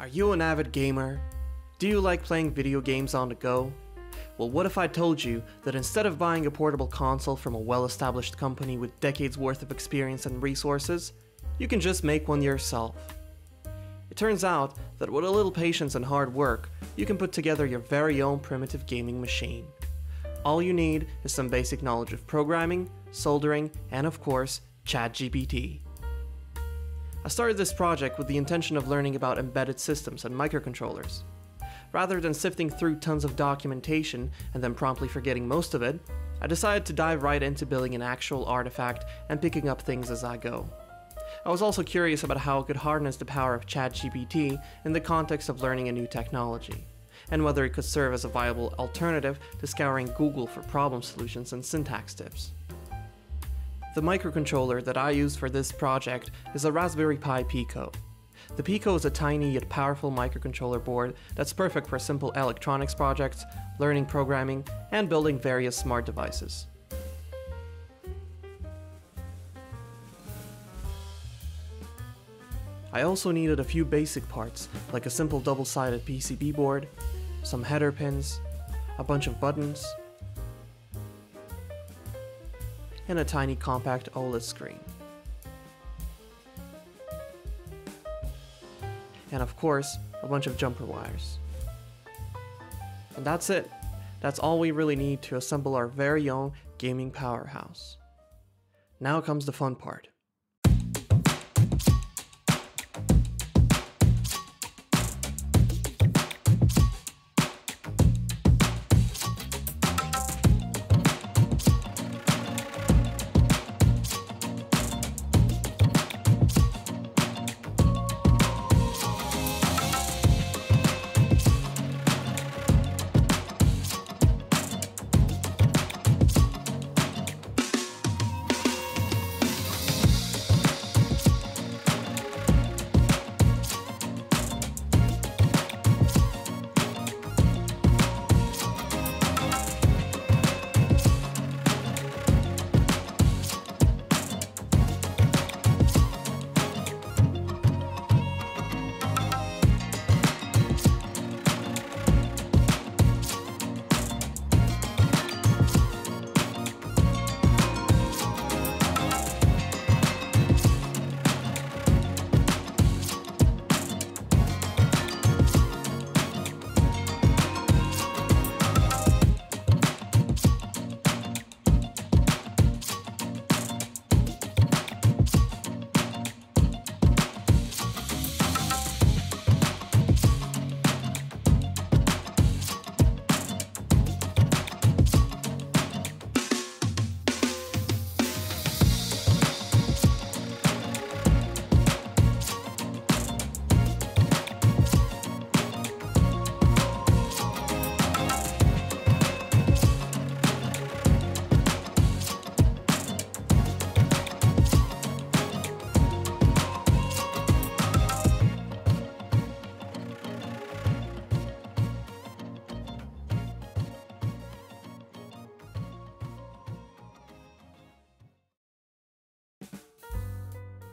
Are you an avid gamer? Do you like playing video games on the go? Well, what if I told you that instead of buying a portable console from a well established company with decades worth of experience and resources, you can just make one yourself? It turns out that with a little patience and hard work, you can put together your very own primitive gaming machine. All you need is some basic knowledge of programming, soldering, and of course, ChatGPT. I started this project with the intention of learning about embedded systems and microcontrollers. Rather than sifting through tons of documentation and then promptly forgetting most of it, I decided to dive right into building an actual artifact and picking up things as I go. I was also curious about how I could harness the power of ChatGPT in the context of learning a new technology, and whether it could serve as a viable alternative to scouring Google for problem solutions and syntax tips. The microcontroller that I use for this project is a Raspberry Pi Pico. The Pico is a tiny yet powerful microcontroller board that's perfect for simple electronics projects, learning programming, and building various smart devices. I also needed a few basic parts, like a simple double-sided PCB board, some header pins, a bunch of buttons, and a tiny compact OLED screen. And of course, a bunch of jumper wires. And that's it. That's all we really need to assemble our very own gaming powerhouse. Now comes the fun part.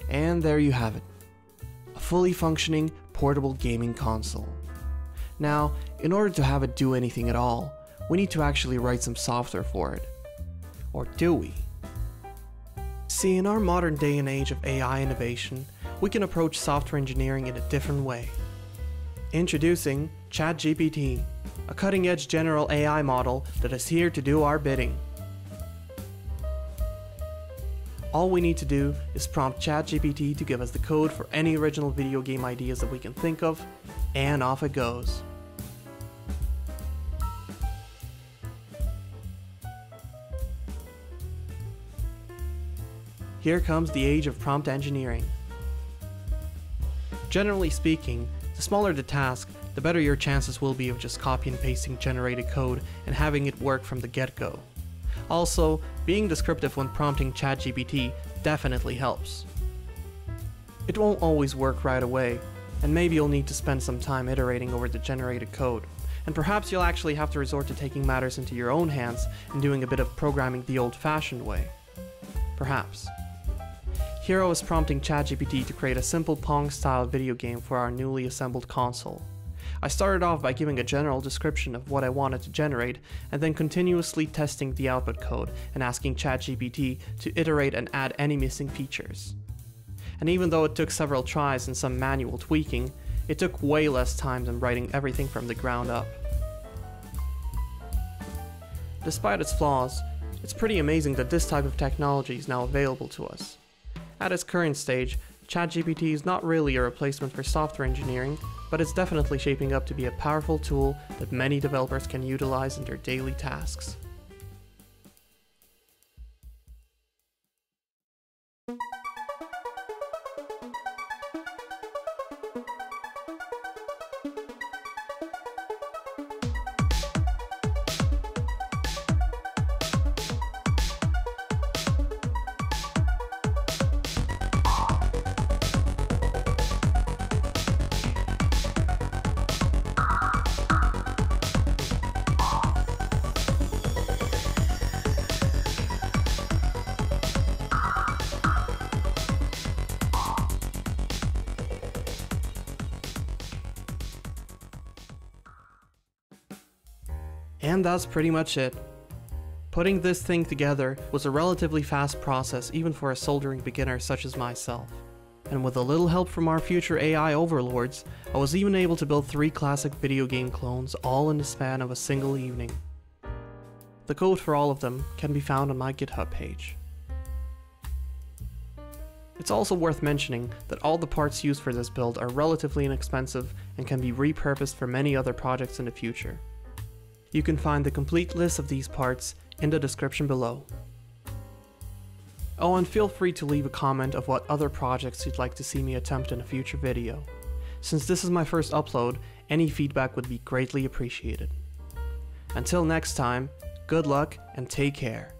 And there you have it. A fully functioning portable gaming console. Now, in order to have it do anything at all, we need to actually write some software for it. Or do we? See, in our modern day and age of AI innovation, we can approach software engineering in a different way. Introducing ChatGPT, a cutting edge general AI model that is here to do our bidding. All we need to do is prompt ChatGPT to give us the code for any original video game ideas that we can think of, and off it goes. Here comes the age of prompt engineering. Generally speaking, the smaller the task, the better your chances will be of just copy and pasting generated code and having it work from the get-go. Also, being descriptive when prompting ChatGPT definitely helps. It won't always work right away, and maybe you'll need to spend some time iterating over the generated code, and perhaps you'll actually have to resort to taking matters into your own hands and doing a bit of programming the old-fashioned way. Perhaps. Here I was prompting ChatGPT to create a simple Pong style video game for our newly assembled console. I started off by giving a general description of what I wanted to generate, and then continuously testing the output code and asking ChatGPT to iterate and add any missing features. And even though it took several tries and some manual tweaking, it took way less time than writing everything from the ground up. Despite its flaws, it's pretty amazing that this type of technology is now available to us. At its current stage, ChatGPT is not really a replacement for software engineering, but it's definitely shaping up to be a powerful tool that many developers can utilize in their daily tasks. And that's pretty much it. Putting this thing together was a relatively fast process even for a soldering beginner such as myself. And with a little help from our future AI overlords, I was even able to build three classic video game clones all in the span of a single evening. The code for all of them can be found on my GitHub page. It's also worth mentioning that all the parts used for this build are relatively inexpensive and can be repurposed for many other projects in the future. You can find the complete list of these parts in the description below. Oh, and feel free to leave a comment of what other projects you'd like to see me attempt in a future video. Since this is my first upload, any feedback would be greatly appreciated. Until next time, good luck and take care.